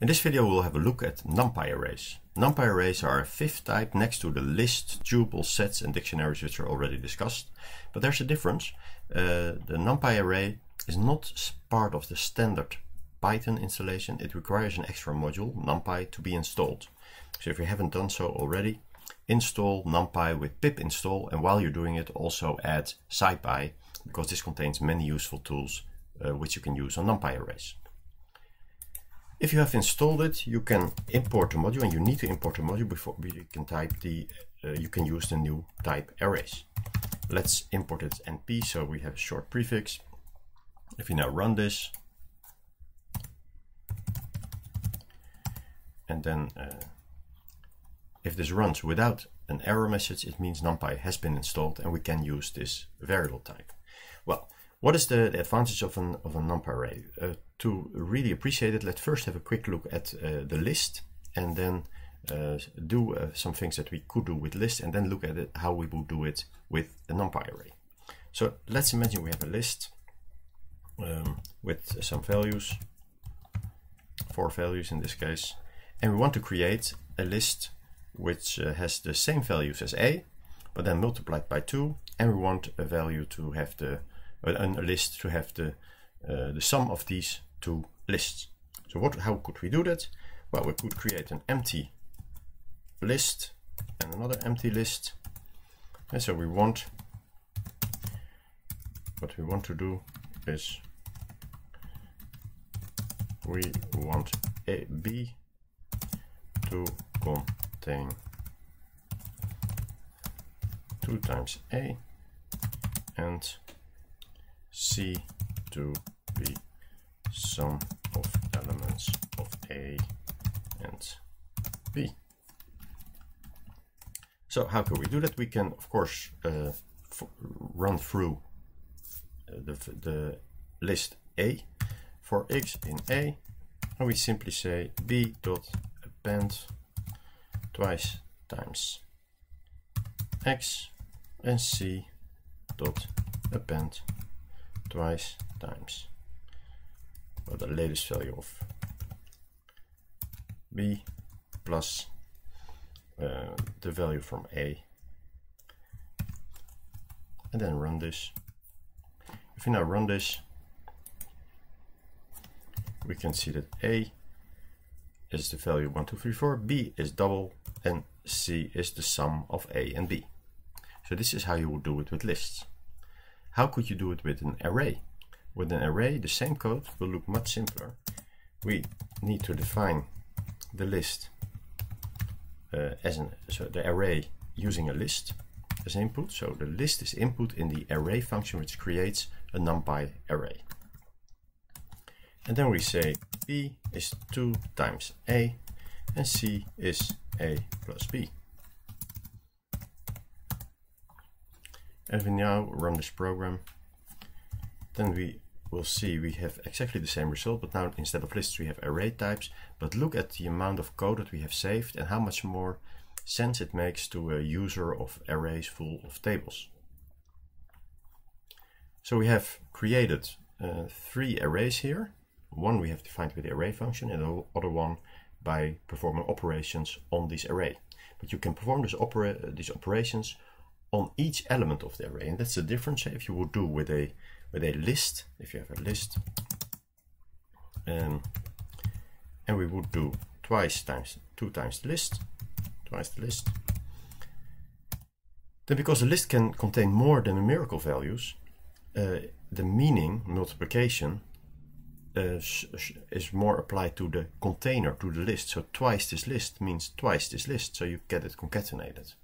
In this video we'll have a look at NumPy arrays. NumPy arrays are a fifth type next to the list, tuple, sets and dictionaries which are already discussed. But there's a difference. Uh, the NumPy array is not part of the standard Python installation. It requires an extra module, NumPy, to be installed. So if you haven't done so already, install NumPy with pip install and while you're doing it also add SciPy because this contains many useful tools uh, which you can use on NumPy arrays. If you have installed it, you can import the module, and you need to import the module before you can type the. Uh, you can use the new type arrays. Let's import it np, so we have a short prefix. If you now run this, and then uh, if this runs without an error message, it means NumPy has been installed, and we can use this variable type. Well, what is the, the advantage of an of a NumPy array? Uh, to really appreciate it, let's first have a quick look at uh, the list and then uh, do uh, some things that we could do with list and then look at it, how we would do it with a NumPy array. So let's imagine we have a list um, with some values, four values in this case, and we want to create a list which uh, has the same values as A, but then multiplied by 2, and we want a value to have the, a list to have the, uh, the sum of these two lists. So what, how could we do that? Well, we could create an empty list and another empty list. And so we want, what we want to do is we want a B to contain 2 times A and C to be sum of elements of A and B. So how can we do that? We can, of course, uh, run through uh, the, the list A for x in A, and we simply say b dot append twice times x and c dot append twice times the latest value of b plus uh, the value from a. And then run this. If we now run this we can see that a is the value 1 2 3 4 b is double and c is the sum of a and b. So this is how you would do it with lists. How could you do it with an array with an array, the same code will look much simpler. We need to define the list uh, as an so the array using a list as input. So the list is input in the array function which creates a numpy array. And then we say b is 2 times a and c is a plus b. And we now run this program then we will see we have exactly the same result, but now instead of lists we have array types. But look at the amount of code that we have saved and how much more sense it makes to a user of arrays full of tables. So we have created uh, three arrays here. One we have defined with the array function and the other one by performing operations on this array. But you can perform this opera these operations on each element of the array. And that's the difference if you would do with a with a list, if you have a list, um, and we would do twice times two times the list, twice the list. Then because the list can contain more than numerical values, uh, the meaning multiplication uh, is more applied to the container, to the list. So twice this list means twice this list, so you get it concatenated.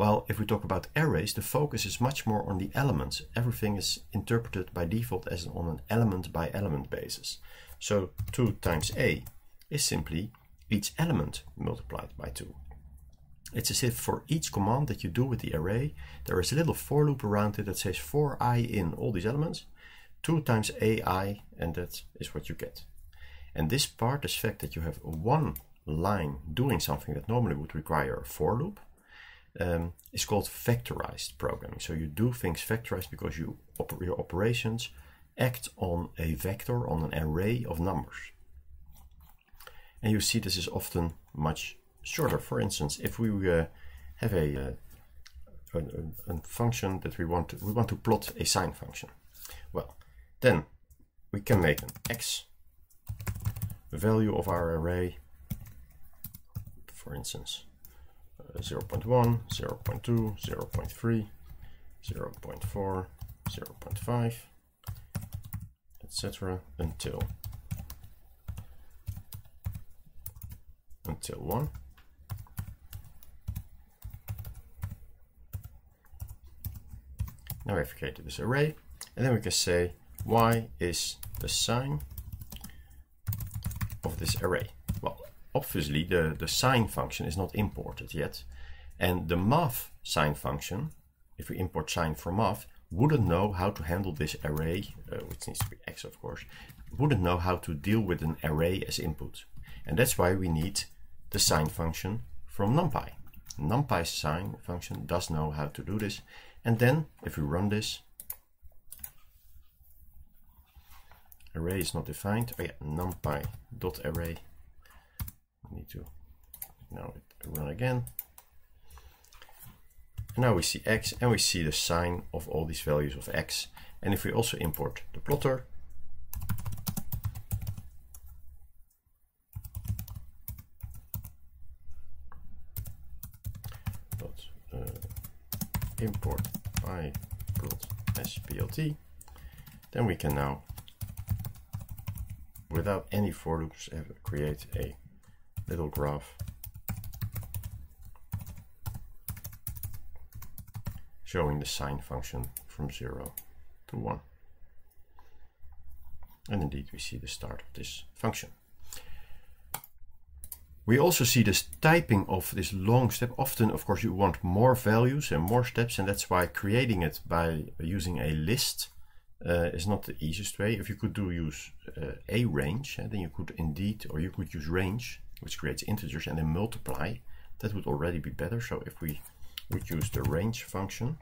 While if we talk about arrays, the focus is much more on the elements. Everything is interpreted by default as on an element by element basis. So 2 times a is simply each element multiplied by 2. It's as if for each command that you do with the array, there is a little for loop around it that says for i in all these elements, 2 times ai, and that is what you get. And this part, this fact that you have one line doing something that normally would require a for loop, um, is called vectorized programming. So you do things vectorized because you op your operations act on a vector, on an array of numbers. And you see this is often much shorter. For instance, if we uh, have a, uh, a, a, function that we want to, we want to plot a sine function. Well, then we can make an x value of our array, for instance, 0 0.1, 0 0.2, 0 0.3, 0 0.4, 0 0.5, etc. until until 1. Now we've created this array, and then we can say y is the sine of this array. Obviously the, the sine function is not imported yet, and the math sine function, if we import sine from math, wouldn't know how to handle this array, uh, which needs to be x of course, wouldn't know how to deal with an array as input. And that's why we need the sine function from NumPy. NumPy's sine function does know how to do this. And then if we run this, array is not defined. Oh yeah, numpy.array. Need to now run again. And now we see x and we see the sine of all these values of x. And if we also import the plotter, dot uh, import i plot splt, then we can now, without any for loops, create a little graph showing the sine function from 0 to 1. And indeed we see the start of this function. We also see this typing of this long step. Often, of course, you want more values and more steps, and that's why creating it by using a list uh, is not the easiest way. If you could do use uh, a range, uh, then you could indeed, or you could use range, which creates integers, and then multiply. That would already be better. So if we would use the range function.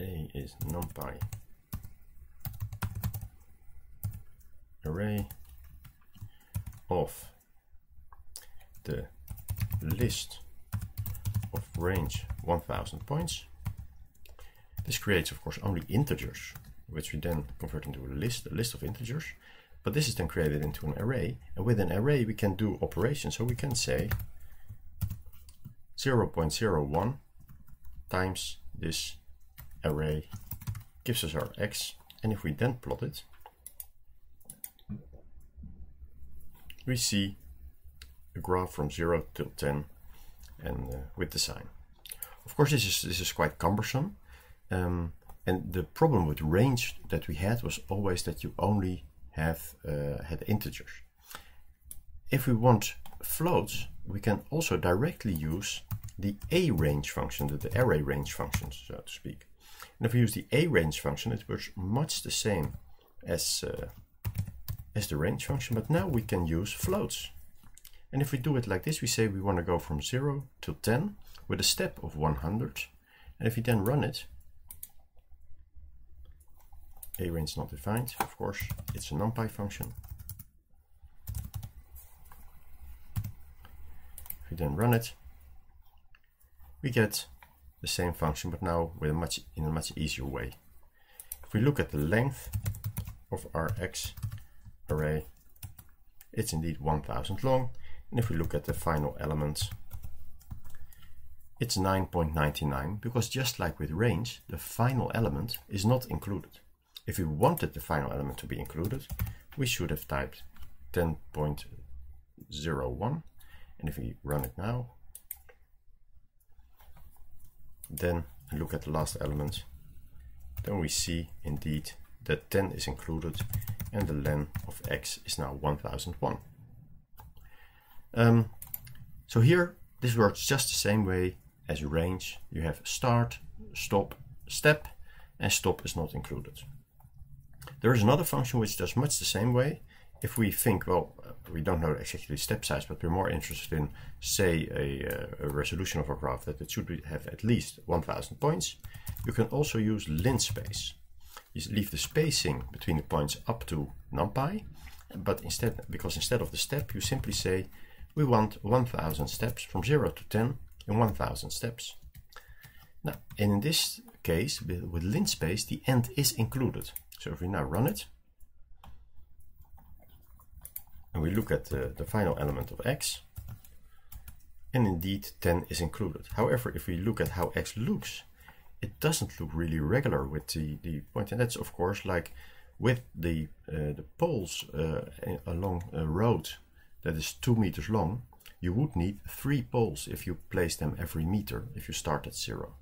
A is numpy array of the list of range 1000 points. This creates, of course, only integers, which we then convert into a list, a list of integers. But this is then created into an array, and with an array we can do operations. So we can say 0.01 times this array gives us our x. And if we then plot it, we see a graph from 0 till 10 and uh, with the sine. Of course, this is, this is quite cumbersome. Um, and the problem with range that we had was always that you only have uh, had integers. If we want floats, we can also directly use the arange function, the, the array range function, so to speak. And if we use the arange function, it works much the same as, uh, as the range function, but now we can use floats. And if we do it like this, we say we want to go from 0 to 10 with a step of 100. And if we then run it, arange not defined, of course, it's a numpy function. If we then run it, we get the same function, but now with a much in a much easier way. If we look at the length of our x array, it's indeed 1000 long. And if we look at the final element, it's 9.99 because just like with range, the final element is not included. If we wanted the final element to be included, we should have typed 10.01. And if we run it now, then look at the last element, then we see indeed that 10 is included and the len of x is now 1001. Um, so here, this works just the same way as range. You have start, stop, step, and stop is not included. There is another function which does much the same way. If we think, well, we don't know exactly step size, but we're more interested in, say, a, uh, a resolution of a graph that it should have at least 1000 points. You can also use linspace. You leave the spacing between the points up to numpy, but instead, because instead of the step, you simply say we want 1000 steps from 0 to 10 in 1000 steps. Now, and in this case, with, with linspace, the end is included. So if we now run it, and we look at the, the final element of x, and indeed 10 is included. However, if we look at how x looks, it doesn't look really regular with the, the point, and that's of course like with the, uh, the poles uh, along a road that is two meters long, you would need three poles if you place them every meter if you start at zero.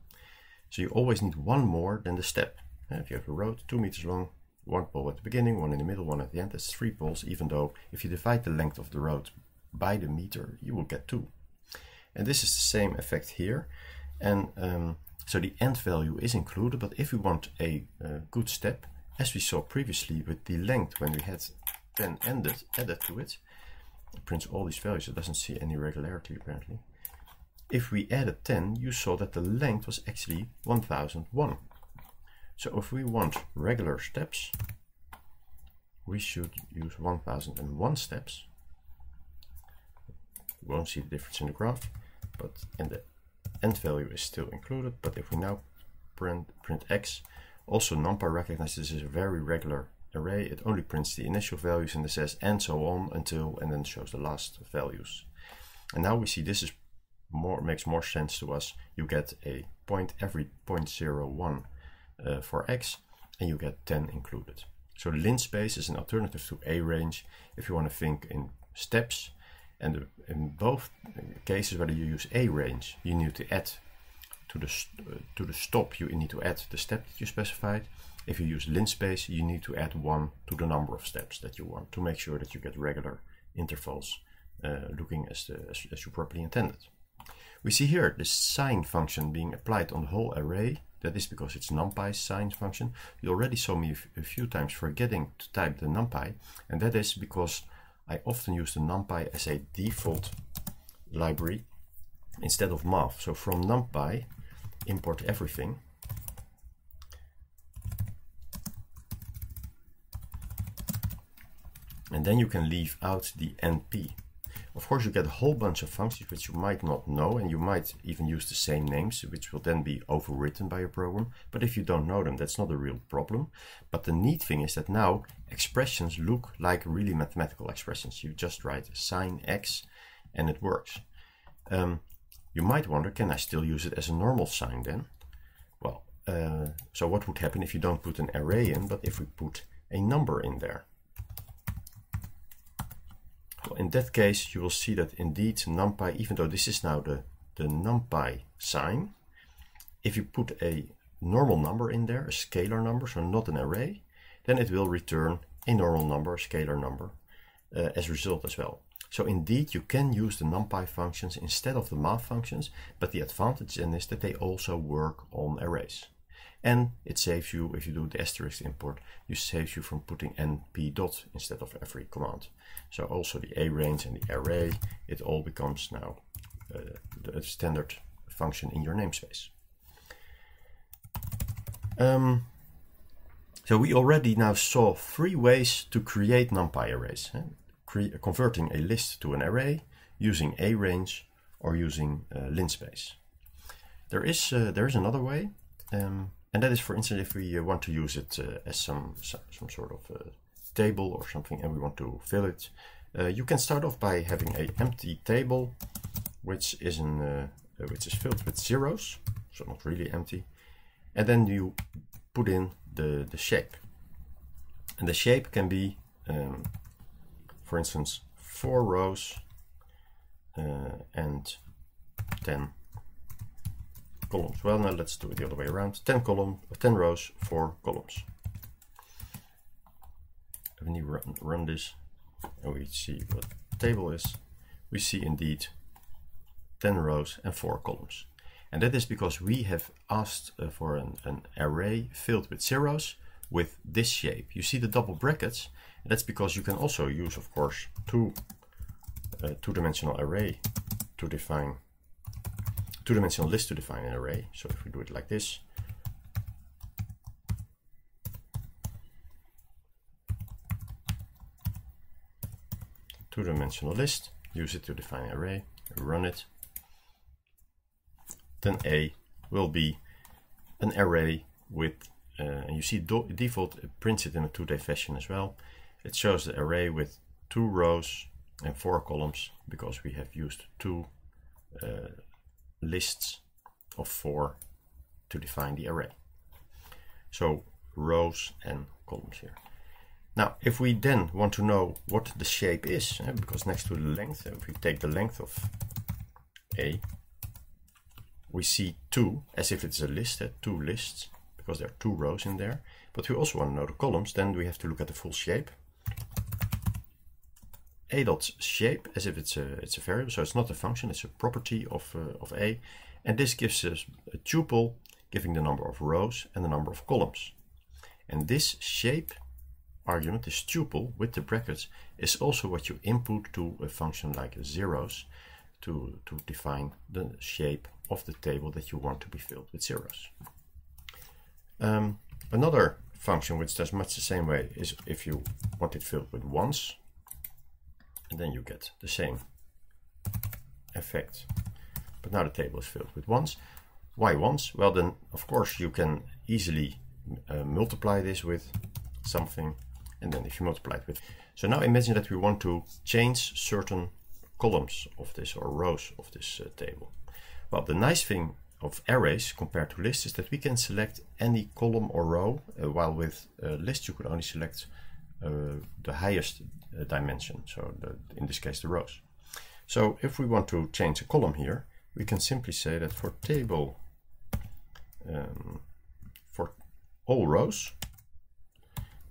So you always need one more than the step. If you have a road two meters long, one pole at the beginning, one in the middle, one at the end, that's three poles, even though if you divide the length of the road by the meter, you will get two. And this is the same effect here. And um, so the end value is included, but if we want a uh, good step, as we saw previously with the length when we had 10 ended added to it, it prints all these values, it doesn't see any regularity apparently. If we added 10, you saw that the length was actually 1001. So if we want regular steps, we should use 1001 steps. You won't see the difference in the graph, but and the end value is still included. But if we now print, print x, also NumPy recognizes this is a very regular array. It only prints the initial values and it says and so on until and then shows the last values. And now we see this is more makes more sense to us. You get a point every 0.01 uh, for x and you get 10 included. So linspace is an alternative to arange if you want to think in steps. And in both cases, whether you use arange, you need to add to the uh, to the stop. You need to add the step that you specified. If you use linspace, you need to add one to the number of steps that you want to make sure that you get regular intervals uh, looking as, the, as, as you properly intended. We see here the sine function being applied on the whole array that is because it's NumPy sine function. You already saw me a few times forgetting to type the NumPy, and that is because I often use the NumPy as a default library instead of math. So from NumPy, import everything. And then you can leave out the NP. Of course, you get a whole bunch of functions which you might not know, and you might even use the same names, which will then be overwritten by your program. But if you don't know them, that's not a real problem. But the neat thing is that now expressions look like really mathematical expressions. You just write sine x, and it works. Um, you might wonder, can I still use it as a normal sine then? Well, uh, so what would happen if you don't put an array in, but if we put a number in there? In that case, you will see that indeed NumPy, even though this is now the, the NumPy sine, if you put a normal number in there, a scalar number, so not an array, then it will return a normal number, a scalar number, uh, as a result as well. So indeed, you can use the NumPy functions instead of the math functions, but the advantage in is that they also work on arrays. And it saves you, if you do the asterisk import, you saves you from putting np dot instead of every command. So also the arange and the array, it all becomes now uh, the standard function in your namespace. Um, so we already now saw three ways to create NumPy arrays. Cre converting a list to an array, using arange, or using uh, linspace. There is, uh, there is another way, um, and that is, for instance, if we uh, want to use it uh, as some, some sort of uh, table or something and we want to fill it, you can start off by having a empty table, which is an, which is filled with zeros, so not really empty, and then you put in the the shape, and the shape can be, um, for instance, four rows uh, and ten columns. Well, now let's do it the other way around. 10 column, 10 rows, 4 columns. When you run, run this and we see what table is, we see indeed 10 rows and 4 columns. And that is because we have asked uh, for an, an, array filled with zeros with this shape. You see the double brackets, that's because you can also use, of course, two uh, two-dimensional array to define two-dimensional list to define an array. So if we do it like this, two-dimensional list, use it to define an array, run it, then A will be an array with, uh, and you see default prints it in a two-day fashion as well. It shows the array with two rows and four columns because we have used two uh, lists of four to define the array. So rows and columns here. Now, if we then want to know what the shape is, uh, because next to the length, if we take the length of A, we see two, as if it's a list, uh, two lists, because there are two rows in there. But we also want to know the columns, then we have to look at the full shape. A dot shape, as if it's a, it's a variable, so it's not a function, it's a property of, uh, of A. And this gives us a tuple, giving the number of rows and the number of columns. And this shape argument, this tuple with the brackets, is also what you input to a function like zeros to, to define the shape of the table that you want to be filled with zeros. Um, another function which does much the same way is if you want it filled with ones, and then you get the same effect. But now the table is filled with ones. Why ones? Well, then of course you can easily uh, multiply this with something, and then if you multiply it with. So now imagine that we want to change certain columns of this or rows of this uh, table. Well, the nice thing of arrays compared to lists is that we can select any column or row, uh, while with uh, lists you could only select uh, the highest dimension, so the, in this case the rows. So if we want to change a column here, we can simply say that for table um, for all rows,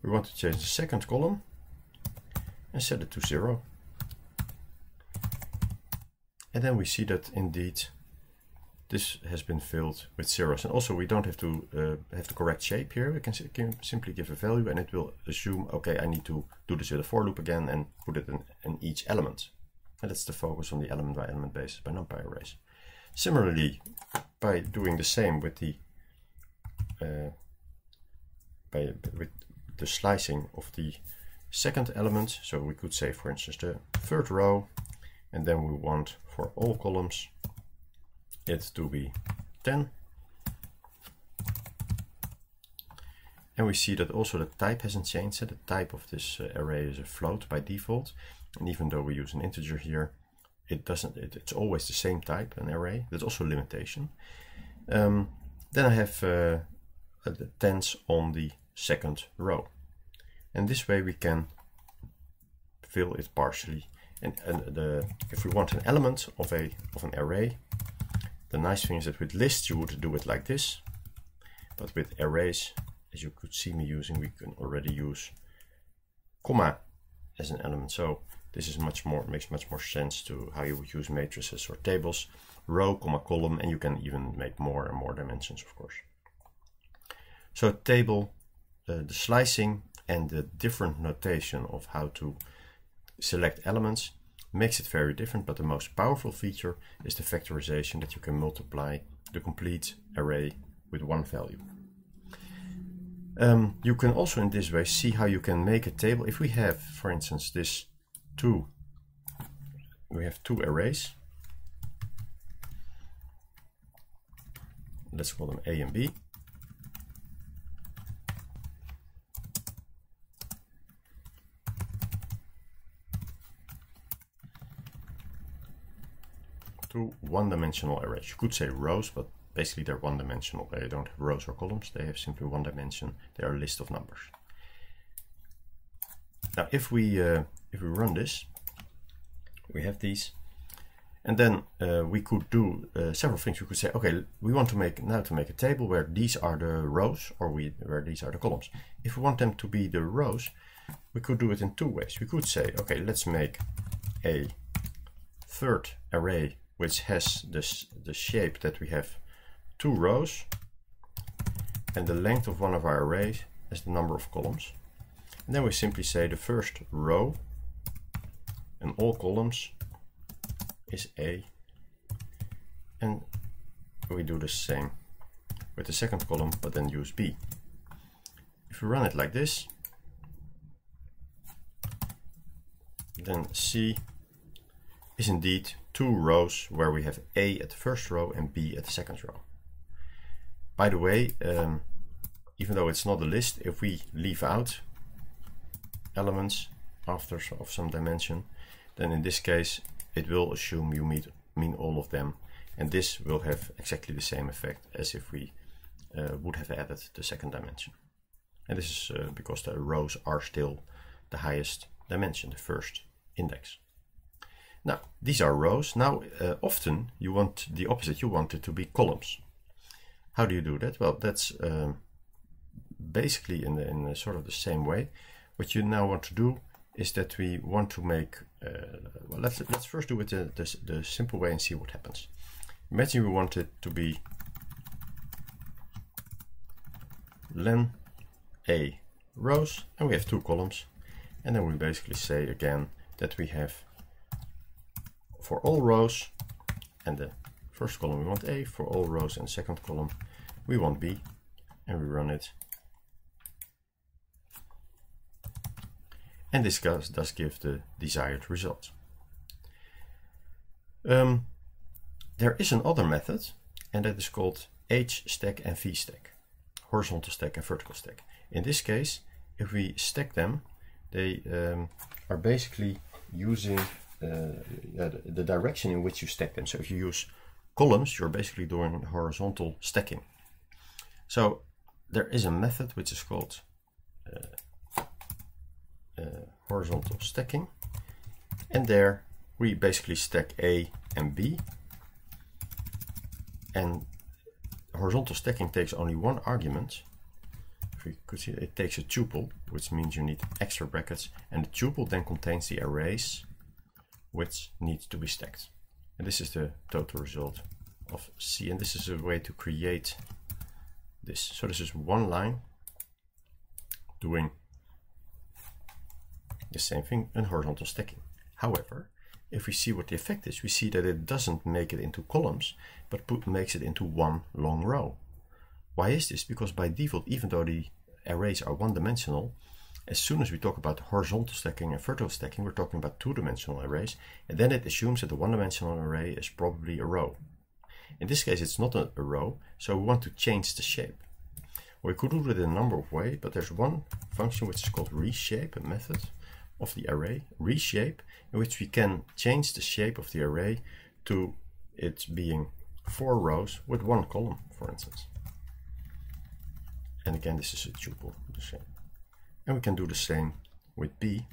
we want to change the second column and set it to zero. And then we see that indeed this has been filled with zeros. And also we don't have to uh, have the correct shape here. We can, can, simply give a value and it will assume, okay, I need to do this with a for loop again and put it in, in each element. And that's the focus on the element by element basis by NumPy arrays. Similarly, by doing the same with the uh, by with the slicing of the second element, so we could say, for instance, the third row, and then we want for all columns it to be 10. And we see that also the type hasn't changed. The type of this uh, array is a float by default. And even though we use an integer here, it doesn't, it, it's always the same type, an array. That's also a limitation. Um, then I have uh, the tens on the second row. And this way we can fill it partially. And, and the, if we want an element of a of an array, the nice thing is that with lists you would do it like this, but with arrays, as you could see me using, we can already use comma as an element. So this is much more makes much more sense to how you would use matrices or tables, row, comma, column, and you can even make more and more dimensions, of course. So table, uh, the slicing and the different notation of how to select elements makes it very different, but the most powerful feature is the vectorization that you can multiply the complete array with one value. Um, you can also in this way see how you can make a table. If we have, for instance, this two, we have two arrays. Let's call them A and B. two one-dimensional arrays. You could say rows, but basically they're one-dimensional. They don't have rows or columns. They have simply one dimension. They are a list of numbers. Now, if we uh, if we run this, we have these, and then uh, we could do uh, several things. We could say, okay, we want to make now to make a table where these are the rows, or we where these are the columns. If we want them to be the rows, we could do it in two ways. We could say, okay, let's make a third array which has this the shape that we have two rows and the length of one of our arrays as the number of columns. And then we simply say the first row and all columns is A and we do the same with the second column but then use B. If we run it like this then C is indeed two rows where we have A at the first row and B at the second row. By the way, um, even though it's not a list, if we leave out elements after of some dimension, then in this case it will assume you meet, mean all of them and this will have exactly the same effect as if we uh, would have added the second dimension. And this is uh, because the rows are still the highest dimension, the first index. Now, these are rows. Now, uh, often you want the opposite, you want it to be columns. How do you do that? Well, that's um, basically in, the, in sort of the same way. What you now want to do is that we want to make, uh, well, let's, let's first do it the, the, the simple way and see what happens. Imagine we want it to be len a rows and we have two columns and then we basically say again that we have for all rows. And the first column we want A, for all rows. And second column we want B. And we run it. And this does, give the desired result. Um, there is another method. And that is called H stack and V stack, horizontal stack and vertical stack. In this case, if we stack them, they um, are basically using uh, the, the direction in which you stack them. So if you use columns, you're basically doing horizontal stacking. So there is a method which is called uh, uh, horizontal stacking. And there we basically stack A and B and horizontal stacking takes only one argument. If you could see, it takes a tuple, which means you need extra brackets, and the tuple then contains the arrays which needs to be stacked. And this is the total result of C, and this is a way to create this. So this is one line doing the same thing in horizontal stacking. However, if we see what the effect is, we see that it doesn't make it into columns, but put, makes it into one long row. Why is this? Because by default, even though the arrays are one-dimensional, as soon as we talk about horizontal stacking and vertical stacking, we're talking about two-dimensional arrays, and then it assumes that the one-dimensional array is probably a row. In this case, it's not a, a row, so we want to change the shape. We could do it in a number of ways, but there's one function which is called reshape, a method of the array, reshape, in which we can change the shape of the array to it being four rows with one column, for instance. And again, this is a tuple, the same. And we can do the same with B.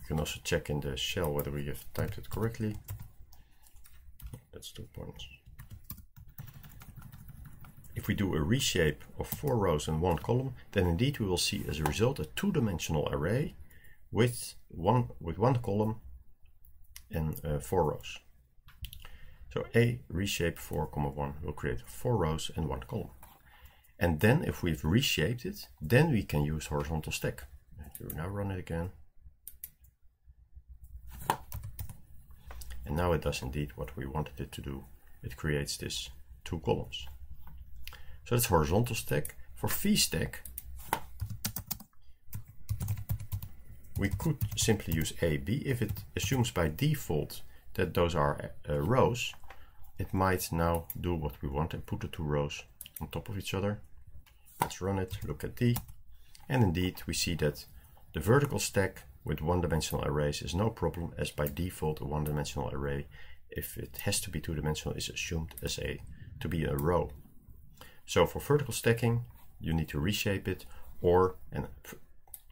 We can also check in the shell whether we have typed it correctly. That's two points. If we do a reshape of four rows and one column, then indeed we will see as a result a two-dimensional array with one, with one column and uh, four rows. So a reshape 4, comma 1 will create four rows and one column. And then if we've reshaped it, then we can use horizontal stack. You now run it again. And now it does indeed what we wanted it to do. It creates this two columns. So that's horizontal stack. For V stack, we could simply use A, B. If it assumes by default that those are uh, rows, it might now do what we want and put the two rows on top of each other. Let's run it, look at D. And indeed, we see that the vertical stack with one-dimensional arrays is no problem as by default a one-dimensional array, if it has to be two-dimensional, is assumed as a to be a row. So for vertical stacking, you need to reshape it or, and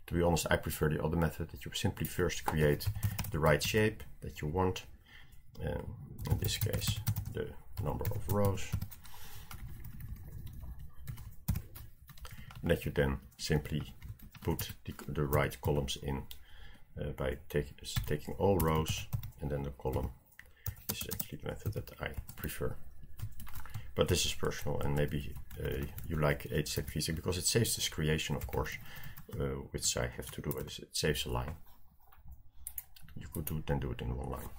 to be honest, I prefer the other method that you simply first create the right shape that you want. Um, in this case, the number of rows. And that you then simply put the, the right columns in uh, by take, taking all rows and then the column. This is actually the method that I prefer. But this is personal and maybe uh, you like HStack VStack because it saves this creation, of course, uh, which I have to do. It saves a line. You could do then do it in one line.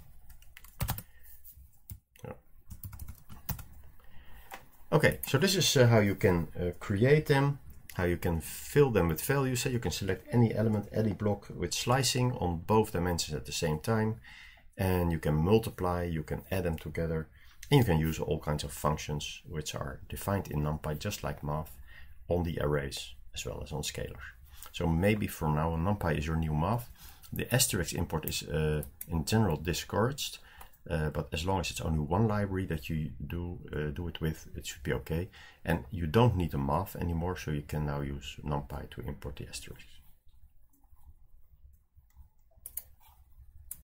Okay, so this is uh, how you can uh, create them, how you can fill them with values. So you can select any element, any block with slicing on both dimensions at the same time. And you can multiply, you can add them together. And you can use all kinds of functions which are defined in NumPy just like math on the arrays as well as on scalars. So maybe from now NumPy is your new math. The asterisk import is uh, in general discouraged uh, but as long as it's only one library that you do uh, do it with, it should be okay. And you don't need a math anymore, so you can now use NumPy to import the asterisks.